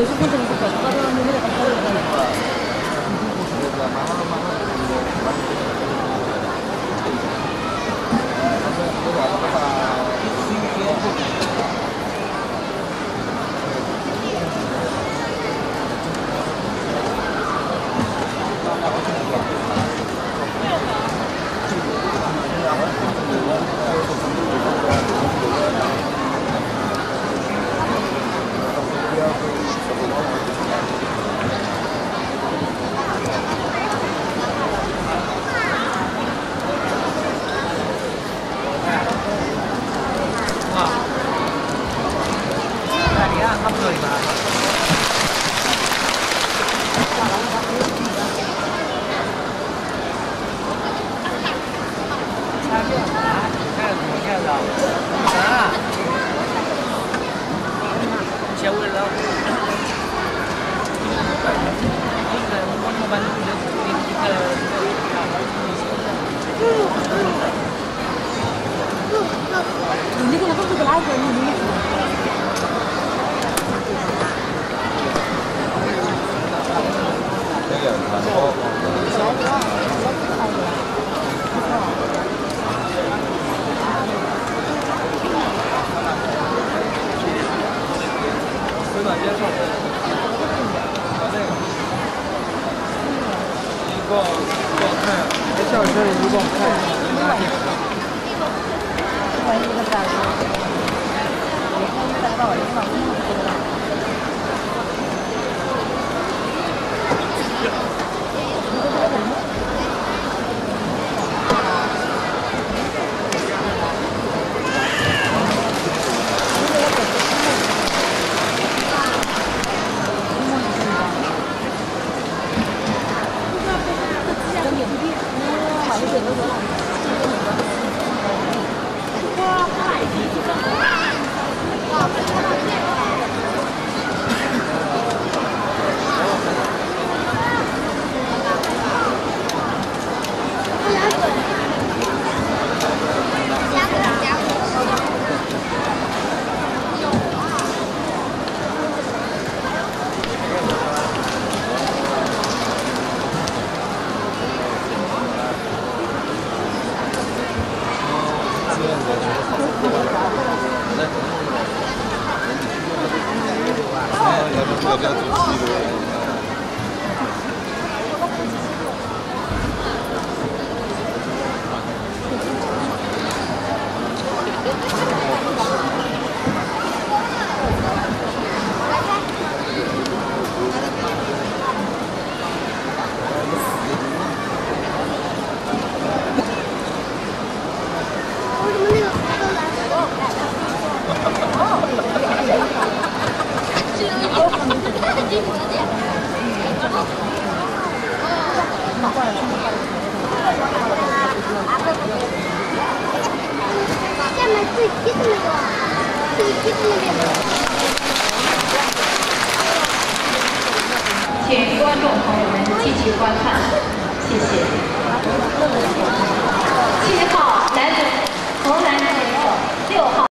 근데 첫 번째 무섭다. ra năm người mà Hãy subscribe cho kênh Ghiền Mì Gõ Để không bỏ lỡ những video hấp dẫn 不好看，这小不好看。你这大哥，你？が出。请观众朋友们继续观看，谢谢。七号来自荷兰